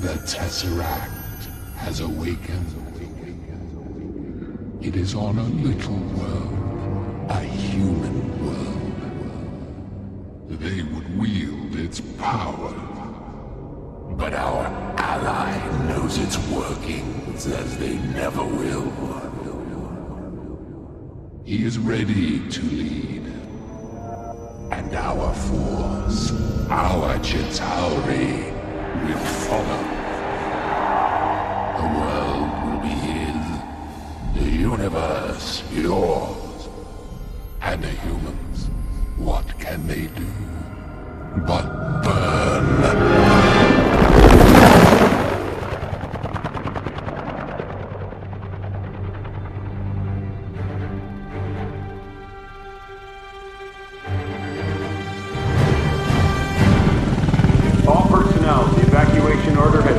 The Tesseract has awakened. It is on a little world, a human world. They would wield its power. But our ally knows its workings as they never will. He is ready to lead. And our force, our Chitauri, will follow. The world will be his, the universe yours. And the humans, what can they do but burn? Evacuation order